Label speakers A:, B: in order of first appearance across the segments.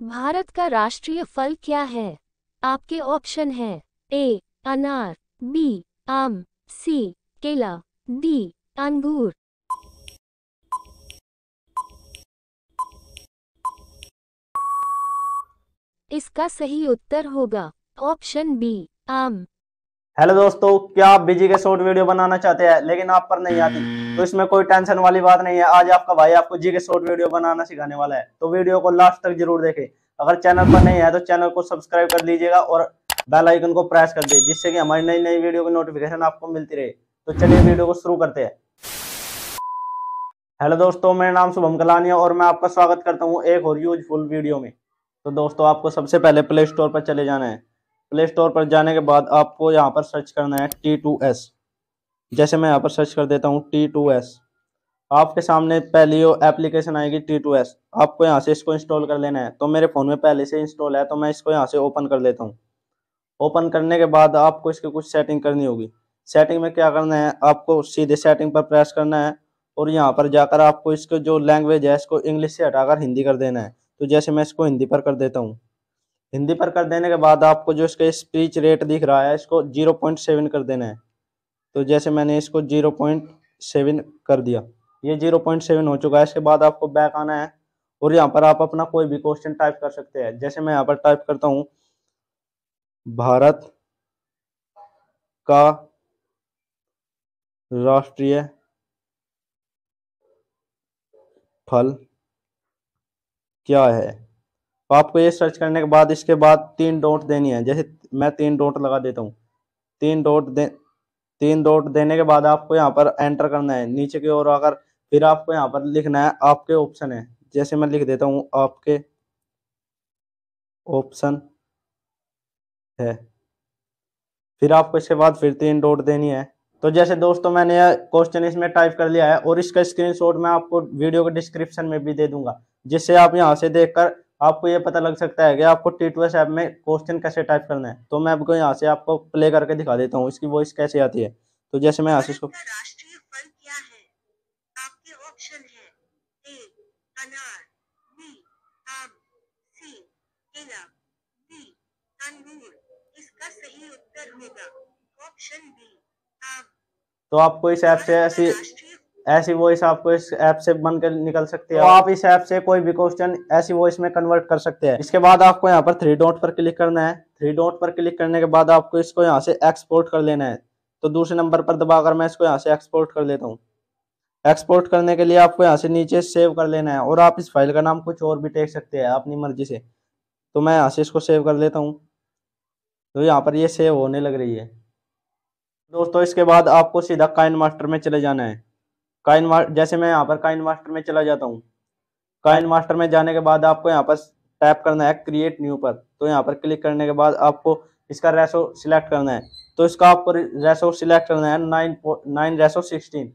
A: भारत का राष्ट्रीय फल क्या है? आपके ऑप्शन हैं ए अनार बी आम सी केला डी अंगूर। इसका सही उत्तर होगा ऑप्शन बी आम।
B: हेलो दोस्तों, क्या आप बिज़ी के शॉर्ट वीडियो बनाना चाहते हैं? लेकिन आप पर नहीं आती तो इसमें कोई टेंशन वाली बात नहीं है। आज आपका भाई आपको जी के शॉर्ट वीडियो बनाना सिखाने वाला है। तो वीडियो को लास्ट तक ज़रूर देखें। अगर चैनल पर नहीं है तो चैनल को सब्सक्राइब कर लीजिएगा और बेल आइकन को प्रेस कर दे जिससे कि हमारी नई नई वीडियो की नोटिफिकेशन आपको मिलती रहे। तो चलिए वीडियो को शुरू करते हैं। हेलो दोस्तों, मेरा नाम शुभम कलानी और मैं आपका स्वागत करता हूँ एक और यूजफुल वीडियो में। तो दोस्तों, आपको सबसे पहले प्ले स्टोर पर चले जाना है। प्ले स्टोर पर जाने के बाद आपको यहाँ पर सर्च करना है टी टू एस जैसे मैं यहाँ पर सर्च कर देता हूँ टी टू एस आपके सामने पहली वो एप्लीकेशन आएगी टी टू एस आपको यहाँ से इसको इंस्टॉल कर लेना है। तो मेरे फ़ोन में पहले से इंस्टॉल है तो मैं इसको यहाँ से ओपन कर लेता हूँ। ओपन करने के बाद आपको इसकी कुछ सेटिंग करनी होगी। सेटिंग में क्या करना है, आपको सीधे सेटिंग पर प्रेस करना है और यहाँ पर जाकर आपको इसको जो लैंग्वेज है, इसको इंग्लिश से हटाकर हिंदी कर देना है। तो जैसे मैं इसको हिंदी पर कर देता हूँ। हिंदी पर कर देने के बाद आपको जो इसका स्पीच रेट दिख रहा है, इसको ज़ीरो पॉइंट सेवन कर देना है। तो जैसे मैंने इसको ज़ीरो पॉइंट सेवन कर दिया, ये ज़ीरो पॉइंट सेवन हो चुका है। इसके बाद आपको बैक आना है और यहाँ पर आप अपना कोई भी क्वेश्चन टाइप कर सकते हैं। जैसे मैं यहाँ पर टाइप करता हूँ, भारत का राष्ट्रीय फल क्या है? तो आपको ये सर्च करने के बाद, इसके बाद तीन डॉट देनी है। जैसे मैं तीन डॉट लगा देता हूँ। तीन डॉट दे, तीन डॉट देने के बाद आपको यहाँ पर एंटर करना है। नीचे की ओर अगर, फिर आपको यहाँ पर लिखना है, आपके ऑप्शन है। जैसे मैं लिख देता हूँ, आपके ऑप्शन है। फिर आपको इसके बाद फिर तीन डॉट देनी है। तो जैसे दोस्तों, मैंने क्वेश्चन इसमें टाइप कर लिया है और इसका स्क्रीनशॉट मैं आपको वीडियो के डिस्क्रिप्शन में भी दे दूँगा। जिससे आप यहाँ से देखकर आपको ये पता लग सकता है कि आपको टी टू एस ऐप में क्वेश्चन कैसे टाइप करना है। तो मैं आपको यहाँ से आपको प्ले करके दिखा देता हूँ इसकी वॉइस कैसे आती है। तो जैसे मैं यहाँ से इसको तो आपको इस ऐप से ऐसी ऐसी वॉइस आपको इस ऐप से बनकर निकल सकती है। तो आप इस ऐप से कोई भी क्वेश्चन ऐसी वॉइस में कन्वर्ट कर सकते हैं। इसके बाद आपको यहाँ पर थ्री डॉट पर क्लिक करना है। थ्री डॉट पर क्लिक करने के बाद आपको इसको यहाँ से एक्सपोर्ट कर लेना है। तो दूसरे नंबर पर दबाकर मैं इसको यहाँ से एक्सपोर्ट कर लेता हूँ। एक्सपोर्ट करने के लिए आपको यहाँ से नीचे सेव कर लेना है और आप इस फ़ाइल का नाम कुछ और भी टेक सकते हैं, अपनी मर्ज़ी से। तो मैं यहाँ से इसको सेव कर लेता हूँ। तो यहाँ पर ये सेव होने लग रही है। दोस्तों, इसके बाद आपको सीधा काइन मास्टर में चले जाना है। काइन जैसे मैं यहाँ पर काइन मास्टर में चला जाता हूँ। काइन मास्टर में जाने के बाद आपको यहाँ पर टैप करना है क्रिएट न्यू पर। तो यहाँ पर क्लिक करने के बाद आपको इसका रेसो सिलेक्ट करना है। तो इसका आपको रेसो सिलेक्ट करना है नाइन नाइन रेसो सिक्सटीन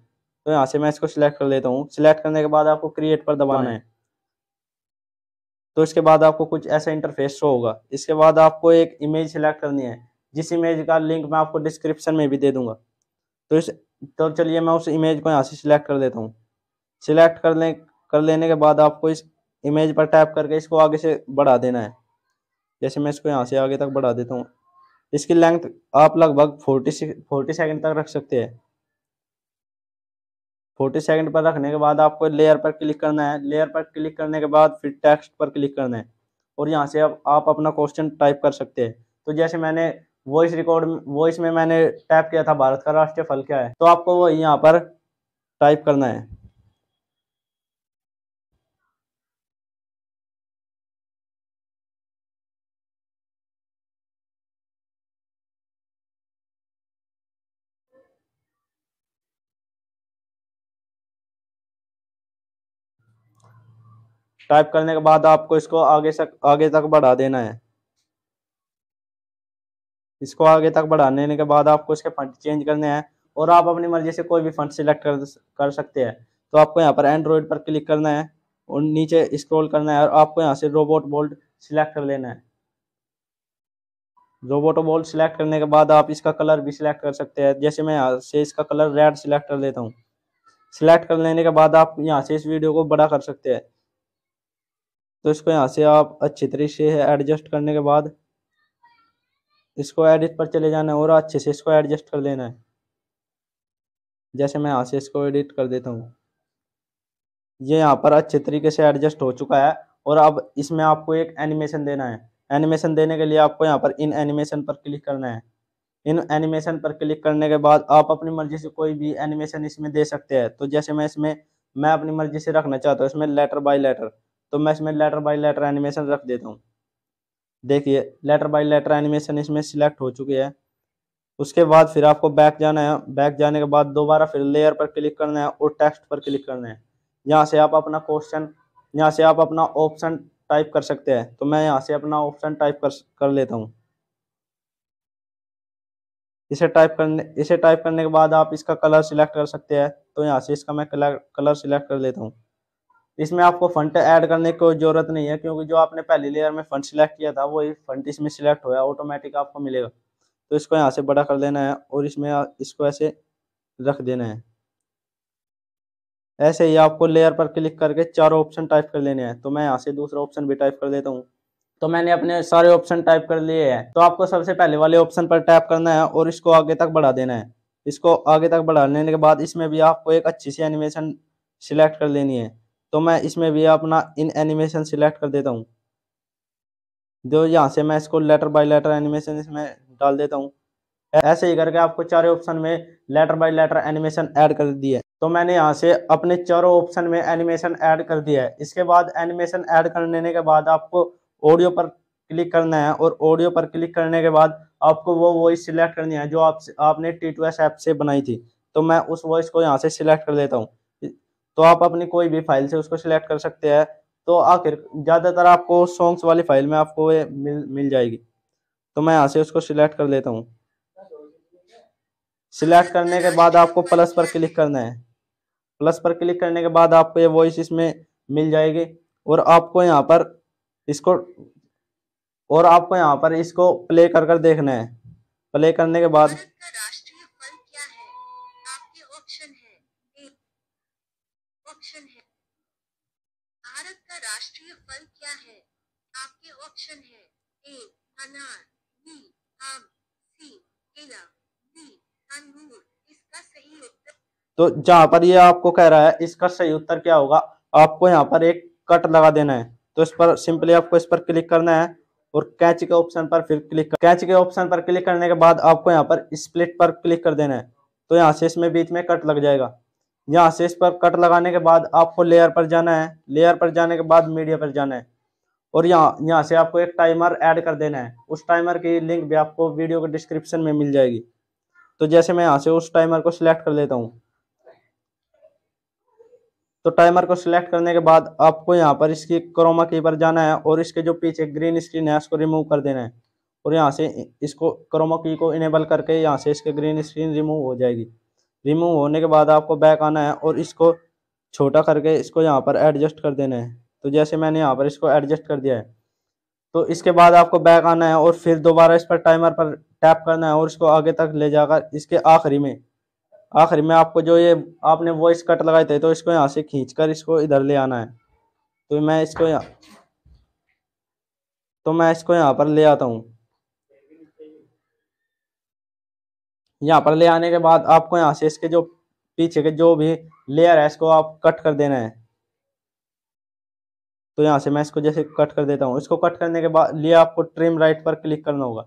B: तो यहाँ से मैं इसको सिलेक्ट कर लेता हूँ। सिलेक्ट करने के बाद आपको क्रिएट पर दबाना है। तो इसके बाद आपको कुछ ऐसा इंटरफेस शो होगा। इसके बाद आपको एक इमेज सिलेक्ट करनी है। जिस इमेज का लिंक मैं आपको डिस्क्रिप्शन में भी दे दूँगा। तो इस तो चलिए मैं उस इमेज को यहाँ से सिलेक्ट कर देता हूँ। सिलेक्ट कर ले, कर लेने के बाद आपको इस इमेज पर टैप करके इसको आगे से बढ़ा देना है। जैसे मैं इसको यहाँ से आगे तक बढ़ा देता हूँ। इसकी लेंथ आप लगभग फोर्टी फोर्टी सेकेंड तक रख सकते हैं। फोर्टी सेकेंड पर रखने के बाद आपको लेयर पर क्लिक करना है। लेयर पर क्लिक करने के बाद फिर टेक्स्ट पर क्लिक करना है। और यहाँ से अब आप अपना क्वेश्चन टाइप कर सकते हैं। तो जैसे मैंने वॉइस रिकॉर्ड वॉइस में मैंने टाइप किया था भारत का राष्ट्रीय फल क्या है? तो आपको वो यहाँ पर टाइप करना है। टाइप करने के बाद आपको इसको आगे से आगे तक बढ़ा देना है। इसको आगे तक बढ़ाने के बाद आपको इसके फंड चेंज करने हैं और आप अपनी मर्ज़ी से कोई भी फंड सिलेक्ट कर कर सकते हैं। तो आपको यहाँ पर एंड्रॉयड पर क्लिक करना है और नीचे स्क्रॉल करना है और आपको यहाँ से रोबोट बोल्ट सिलेक्ट कर लेना है। रोबोट बोल्ट सिलेक्ट करने के बाद आप इसका कलर भी सिलेक्ट कर सकते हैं। जैसे मैं यहाँ से इसका कलर रेड सिलेक्ट कर लेता हूँ। सिलेक्ट कर लेने के बाद आप यहाँ से इस वीडियो को बड़ा कर सकते हैं। तो इसको यहाँ से आप अच्छी तरीके से एडजस्ट करने के बाद इसको एडिट पर चले जाना है और अच्छे से इसको एडजस्ट कर लेना है। जैसे मैं यहाँ से इसको एडिट कर देता हूँ। ये यहाँ पर अच्छे तरीके से एडजस्ट हो चुका है और अब इसमें आपको एक एनिमेशन देना है। एनिमेशन देने के लिए आपको यहाँ पर इन एनिमेशन पर क्लिक करना है। इन एनिमेशन पर क्लिक करने के बाद आप अपनी मर्ज़ी से कोई भी एनिमेशन इसमें दे सकते हैं। तो जैसे मैं इसमें, मैं अपनी मर्ज़ी से रखना चाहता हूँ, इसमें लेटर बाय लेटर तो मैं इसमें लेटर बाय लेटर एनिमेशन रख देता हूँ। देखिए लेटर बाय लेटर एनिमेशन इसमें सिलेक्ट हो चुकी है। उसके बाद फिर आपको बैक जाना है। बैक जाने के बाद दोबारा फिर लेयर पर क्लिक करना है और टेक्स्ट पर क्लिक करना है। यहाँ से आप अपना क्वेश्चन यहाँ से आप अपना ऑप्शन टाइप कर सकते हैं। तो मैं यहाँ से अपना ऑप्शन टाइप कर कर लेता हूँ। इसे टाइप करने, इसे टाइप करने के बाद आप इसका कलर सिलेक्ट कर सकते हैं। तो यहाँ से इसका मैं कलर कलर सिलेक्ट कर लेता हूँ। इसमें आपको फंड ऐड करने की कोई ज़रूरत नहीं है, क्योंकि जो आपने पहली लेयर में फंड सिलेक्ट किया था, वही फंड इसमें सिलेक्ट होया ऑटोमेटिक आपको मिलेगा। तो इसको यहाँ से बड़ा कर देना है और इसमें इसको ऐसे रख देना है। ऐसे ही आपको लेयर पर क्लिक करके चारों ऑप्शन टाइप कर लेने हैं। तो मैं यहाँ से दूसरा ऑप्शन भी टाइप कर देता हूँ। तो मैंने अपने सारे ऑप्शन टाइप कर लिए हैं। तो आपको सबसे पहले वाले ऑप्शन पर टैप करना है और इसको आगे तक बढ़ा देना है। इसको आगे तक बढ़ा लेने के बाद इसमें भी आपको एक अच्छी सी एनिमेशन सिलेक्ट कर लेनी है। तो मैं इसमें भी अपना इन एनिमेशन सिलेक्ट कर देता हूँ। जो यहाँ से मैं इसको लेटर बाय लेटर एनिमेशन इसमें डाल देता हूँ। ऐसे ही करके आपको चारों ऑप्शन में letter by letter animation add कर दिया तो मैंने यहाँ से अपने चारों ऑप्शन में एनिमेशन ऐड कर दिया है। इसके बाद एनिमेशन ऐड कर लेने के बाद आपको ऑडियो पर क्लिक करना है और ऑडियो पर क्लिक करने के बाद आपको वो वॉइस सिलेक्ट करनी है जो आप, आपने टी टू एस ऐप से बनाई थी। तो मैं उस वॉइस को यहाँ से सिलेक्ट कर देता हूँ। तो आप अपनी कोई भी फ़ाइल से उसको सिलेक्ट कर सकते हैं। तो आखिर ज़्यादातर आपको सॉन्ग्स वाली फ़ाइल में आपको ये मिल मिल जाएगी। तो मैं यहाँ से उसको सिलेक्ट कर लेता हूँ। सिलेक्ट करने के बाद आपको प्लस पर क्लिक करना है। प्लस पर क्लिक करने के बाद आपको ये वॉइस इसमें मिल जाएगी और आपको यहाँ पर इसको, और आपको यहाँ पर इसको प्ले कर कर देखना है। प्ले करने के बाद
A: राष्ट्रीय फल क्या है आपके ऑप्शन है। भारत का राष्ट्रीय फल क्या है? आपके ऑप्शन है ए अनार बी आम सी केला डी अंगूर। इसका सही उत्तर
B: तो जहाँ पर ये आपको कह रहा है, इसका सही उत्तर क्या होगा? आपको यहाँ पर एक कट लगा देना है। तो इस पर सिंपली आपको इस पर क्लिक करना है और कैच के ऑप्शन पर फिर क्लिक कर कैच के ऑप्शन पर क्लिक करने के बाद आपको यहाँ पर स्प्लिट पर क्लिक कर देना है। तो यहाँ से इसमें बीच में कट लग जाएगा। यहाँ से इस पर कट लगाने के बाद आपको लेयर पर जाना है। लेयर पर जाने के बाद मीडिया पर जाना है। और यहाँ यहाँ से आपको एक टाइमर ऐड कर देना है। उस टाइमर की लिंक भी आपको वीडियो के डिस्क्रिप्शन में मिल जाएगी। तो जैसे मैं यहाँ से उस टाइमर को सिलेक्ट कर लेता हूँ। तो टाइमर को सिलेक्ट करने के बाद आपको यहाँ पर इसकी क्रोमा की पर जाना है और इसके जो पीछे ग्रीन स्क्रीन है, उसको रिमूव कर देना है। और यहाँ से इसको क्रोमा की को इनेबल करके यहाँ से इसके ग्रीन स्क्रीन रिमूव हो जाएगी। रिमूव होने के बाद आपको बैक आना है और इसको छोटा करके इसको यहाँ पर एडजस्ट कर देना है। तो जैसे मैंने यहाँ पर इसको एडजस्ट कर दिया है तो इसके बाद आपको बैक आना है और फिर दोबारा इस पर टाइमर पर टैप करना है और इसको आगे तक ले जाकर इसके आखिरी में आखिरी में आपको जो ये आपने वॉइस कट लगाए थे तो इसको यहाँ से खींच कर इसको इधर ले आना है। तो मैं इसको यहाँ तो मैं इसको यहाँ पर ले आता हूँ। यहाँ पर ले आने के बाद आपको यहाँ से इसके जो पीछे के जो भी लेयर है इसको आप कट कर देना है। तो यहाँ से मैं इसको जैसे कट कर देता हूँ। इसको कट करने के बाद लिए आपको ट्रिम राइट पर क्लिक करना होगा।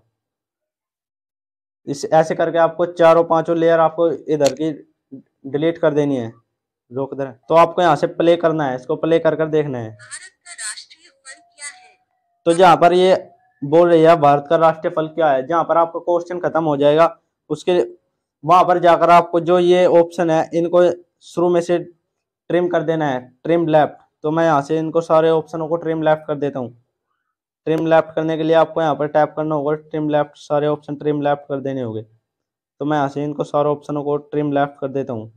B: इस ऐसे करके आपको चारों पाँचों लेयर आपको इधर की डिलीट कर देनी है। रोक दे तो आपको यहाँ से प्ले करना है। इसको प्ले कर कर देखना है।
A: है?
B: तो जहाँ पर ये बोल रही है भारत का राष्ट्रीय फल क्या है? जहाँ पर आपका क्वेश्चन खत्म हो जाएगा। उसके वहाँ पर जाकर आपको जो ये ऑप्शन है, इनको शुरू में से ट्रिम कर देना है ट्रिम लेफ़्ट तो मैं यहाँ से इनको सारे ऑप्शनों को ट्रिम लेफ़्ट कर देता हूँ। ट्रिम लेफ़्ट करने के लिए आपको यहाँ पर टैप करना होगा ट्रिम लेफ़्ट सारे ऑप्शन ट्रिम लेफ़्ट कर देने होंगे। तो मैं यहाँ से इनको सारे ऑप्शनों को ट्रिम लेफ़्ट कर देता हूँ।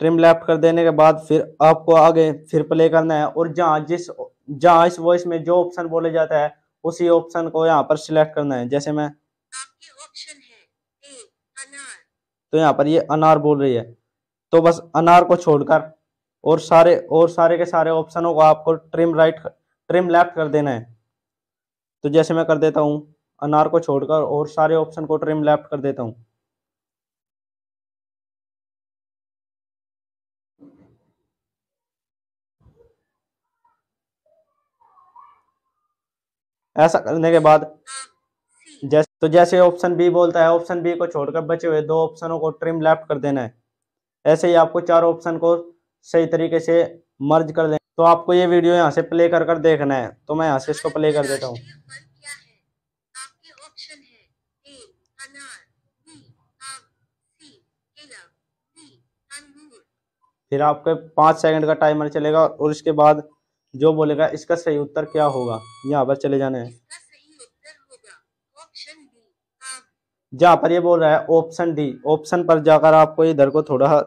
B: ट्रिम लेफ़्ट कर देने के बाद फिर आपको आगे फिर प्ले करना है और जहाँ जिस, जहाँ इस वॉइस में जो ऑप्शन बोले जाता है, उसी ऑप्शन को यहाँ पर सिलेक्ट करना है। जैसे मैं
A: आपके ऑप्शन है ए अनार
B: तो यहाँ पर ये अनार बोल रही है। तो बस अनार को छोड़कर और सारे और सारे के सारे ऑप्शनों को आपको ट्रिम राइट ट्रिम लेफ़्ट कर देना है। तो जैसे मैं कर देता हूँ, अनार को छोड़कर और सारे ऑप्शन को ट्रिम लेफ़्ट कर देता हूँ। ऐसा करने के बाद जैसे तो जैसे ऑप्शन बी बोलता है ऑप्शन बी को छोड़कर बचे हुए दो ऑप्शनों को ट्रिम लेफ़्ट कर देना है। ऐसे ही आपको चार ऑप्शन को सही तरीके से मर्ज कर देना तो आपको ये वीडियो यहाँ से प्ले कर कर देखना है। तो मैं यहाँ से इसको प्ले कर देता हूँ। फिर आपके पाँच सेकंड का टाइमर चलेगा और इसके बाद जो बोलेगा इसका सही उत्तर क्या होगा? यहाँ पर चले जाने हैं। जहाँ पर ये बोल रहा है ऑप्शन डी ऑप्शन पर जाकर आपको इधर को थोड़ा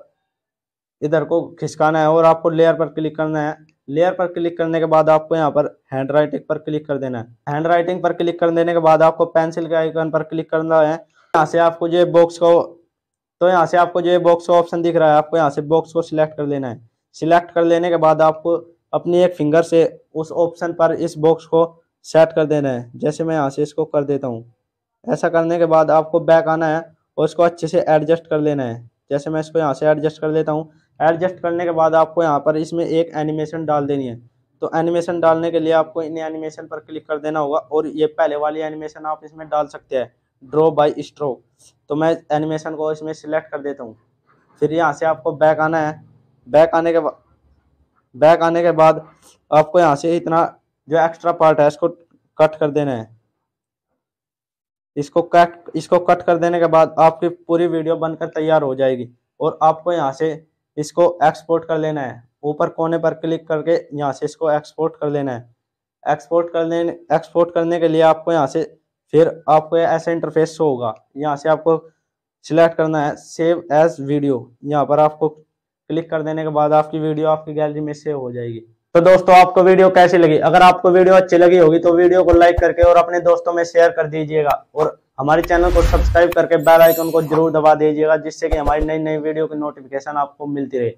B: इधर को खिसकाना है और आपको लेयर पर क्लिक करना है। लेयर पर क्लिक करने के बाद आपको यहाँ पर हैंड राइटिंग पर क्लिक कर देना है। हैंड राइटिंग पर क्लिक कर देने के बाद आपको पेंसिल के आइकन पर क्लिक करना है। यहाँ से आपको जो बॉक्स को तो यहाँ से आपको जो बॉक्स का ऑप्शन दिख रहा है, आपको यहाँ से बॉक्स को सिलेक्ट कर लेना है। सिलेक्ट कर लेने के बाद आपको अपनी एक फिंगर से उस ऑप्शन पर इस बॉक्स को सेट कर देना है। जैसे मैं यहाँ से इसको कर देता हूँ। ऐसा करने के बाद आपको बैक आना है और इसको अच्छे से एडजस्ट कर लेना है। जैसे मैं इसको यहाँ से एडजस्ट कर लेता हूँ। एडजस्ट करने के बाद आपको यहाँ पर इसमें एक एनिमेशन डाल देनी है। तो एनिमेशन डालने के लिए आपको इन एनिमेशन पर क्लिक कर देना होगा और ये पहले वाली एनिमेशन आप इसमें डाल सकते हैं। ड्रॉ बाई स्ट्रोक तो मैं एनिमेशन को इसमें सिलेक्ट कर देता हूँ। फिर यहाँ से आपको बैक आना है। बैक आने के बाद बैक आने के बाद आपको यहाँ से इतना जो एक्स्ट्रा पार्ट है इसको कट कर देना है। इसको कट इसको कट कर देने के बाद आपकी पूरी वीडियो बनकर तैयार हो जाएगी। और आपको यहाँ से इसको एक्सपोर्ट कर लेना है। ऊपर कोने पर क्लिक करके यहाँ से इसको एक्सपोर्ट कर लेना है। एक्सपोर्ट कर लेने एक्सपोर्ट करने के लिए आपको यहाँ से फिर आपको ऐसा इंटरफेस होगा। यहाँ से आपको सिलेक्ट करना है सेव एज वीडियो यहाँ पर आपको क्लिक कर देने के बाद आपकी वीडियो आपकी गैलरी में सेव हो जाएगी। तो दोस्तों, आपको वीडियो कैसी लगी? अगर आपको वीडियो अच्छी लगी होगी तो वीडियो को लाइक करके और अपने दोस्तों में शेयर कर दीजिएगा। और हमारे चैनल को सब्सक्राइब करके बेल आइकन को ज़रूर दबा दीजिएगा, जिससे कि हमारी नई नई वीडियो की नोटिफिकेशन आपको मिलती रहे।